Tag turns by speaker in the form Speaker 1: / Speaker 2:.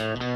Speaker 1: When